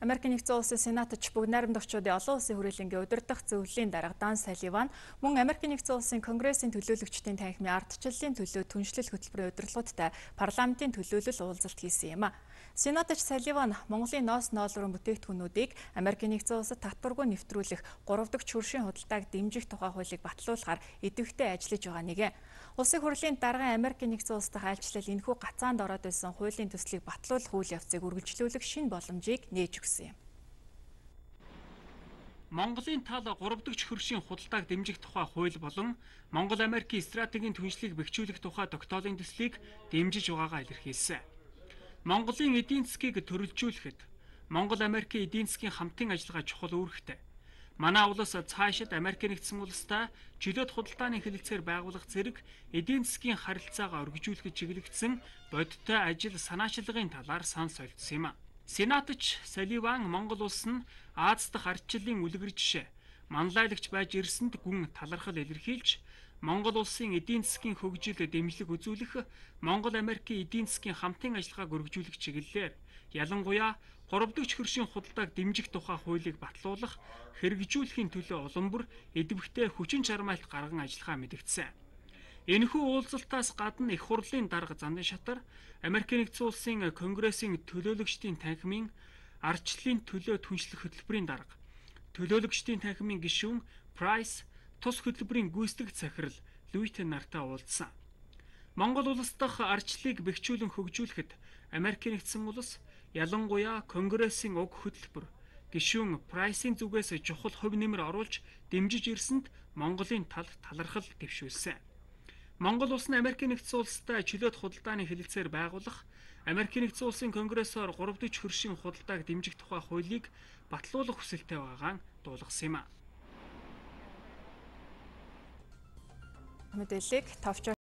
Америк нэгдсэн улсын сенатч бүгд найрамдагчдын олон улсын хүрээлэнгийн удирдах зөвлөлийн дарга Дан Саливан мөн Америк нэгдсэн улсын конгрессийн төлөөлөгчдийн танхимын ардчлалын төлөө түншлэл хөтөлбөрийн удирдлагуудтай парламентын төлөөлөл уулзалт хийсэн юм а. Сенатч Саливан Монголын ноос ноолрон бүтээгдэхүүнүүдийг Америк нэгдсэн улсад татваргүй нэвтрүүлэх 3 дахь хөршийн худалдааг дэмжих тухай хуулийг батлуулахаар идэвхтэй ажиллаж байгаа нэг. Улсын хурлын даргын Америк нэгдсэн улс дахь айлчлал энэхүү гацаанд ороод байсан хуулийн төслийг батлуулах үйл явцыг үргэлжлүүлэх шинэ боломжийг нээж өгсөн юм. Монголын тал 3 дахь хөршийн худалдааг дэмжих тухай хууль болон Монгол Америкийн стратегийн түншлийг бэхжүүлэх тухай тогтоолын төслийг дэмжиж байгаагаа илэрхийлсэн. Монголын эдийн засгийг төрөлжүүлэхэд Монгол Америкийн эдийн засгийн хамтын ажиллагаа чухал үүрэгтэй. Манай улс цаашид Америк нэгдсэн улстай чөлөөт худалдааны хэлэлцээр байгуулах зэрэг эдийн засгийн харилцаагаа өргөжүүлэхэд чиглэгдсэн бодиттой ажил санаачлагын талаар сан солилцсон юм а. Сенатч Саливан Монгол улс нь Аз дахь ардчлалын үлгэр жишээ манлайлагч байж ирсэнд гүн талархал илэрхийлж Монгол улсын эдийн засгийн хөгжил дэмжлэг үзүүлэх Монгол Америкийн эдийн засгийн хамтын ажиллагааг өргөжүүлэх чиглэлээр ялангуяа 3 дахь хөршийн худалдааг дэмжих тухай хуулийг батлуулах, хэрэгжүүлэхийн төлөө улам бүр эдвэхтэй хүчин чармайлт гарган ажиллахаа мэдгдсэн. Энэхүү уулзалтаас гадна их хурлын дарга Зандан шатар Америк нэгдсэн улсын конгрессийн төлөөлөгчдийн танхимын ардчлалын төлөө түншлэх хөтөлбөрийн дарга төлөөлөгчдийн танхимын гишүүн Price тус хөтөлбөрийн гүйцэтгэх захирал Луитен нартай уулзсан. Монгол улс дахь ардчлалыг бэхжүүлэн хөгжүүлэхэд Америк нэгдсэн улс ялангуяа Конгрессийн уг хөтөлбөр гишүүн Прайсийн зүгээс чухал хувь нэмэр оруулж дэмжиж ирсэнд Монголын тал талархал дэвшүүлсэн. Монгол улс нь Америк нэгдсэн улстай чөлөөт худалдааны хэлэлцээр байгуулах Америк нэгдсэн улсын конгрессоор 3 дэх хөршийн худалдааг дэмжих тухай хуулийг батлуулах хүсэлтэй байгаагаа дуулгасан юм а. Мэдээллийг товч